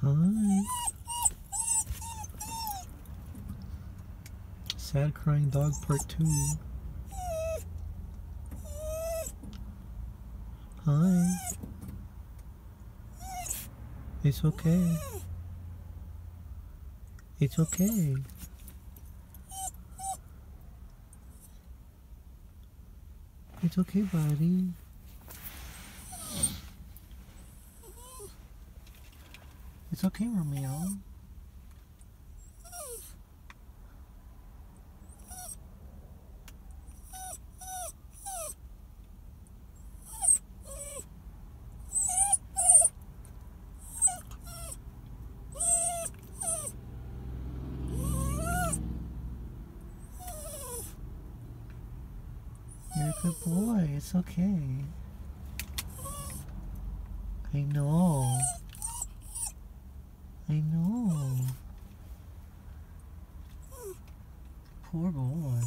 Hi. Sad crying dog part two. Hi. It's okay. It's okay. It's okay, buddy. It's okay, Romeo. You're a good boy. It's okay. I know. I know. Poor boy.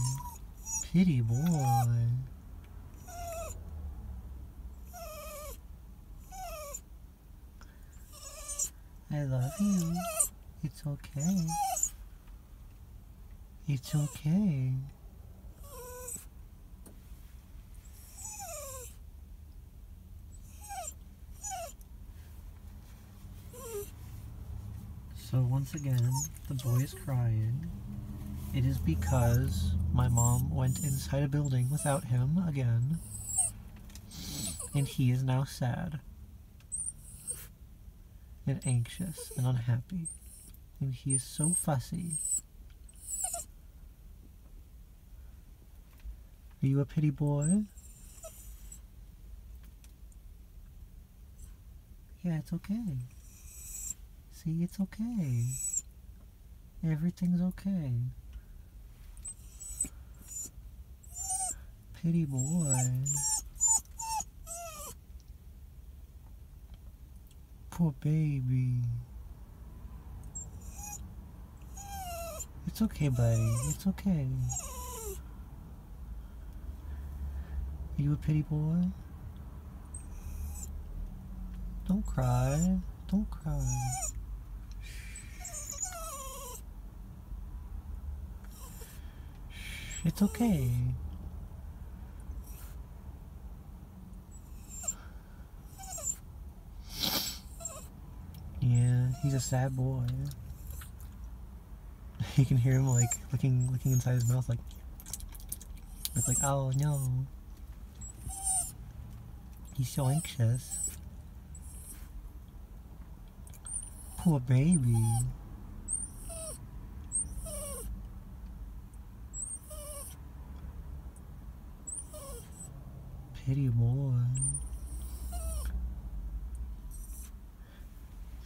Pity boy. I love you. It's okay. It's okay. So once again, the boy is crying. It is because my mom went inside a building without him again. And he is now sad. And anxious and unhappy. And he is so fussy. Are you a pity boy? Yeah, it's okay. See, it's okay. Everything's okay. Pity boy. Poor baby. It's okay, buddy. It's okay. Are you a pity boy? Don't cry. Don't cry. It's okay. Yeah, he's a sad boy. You can hear him like looking looking inside his mouth like it's like oh no. He's so anxious. Poor baby. Pity boy.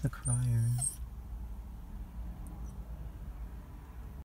The crier.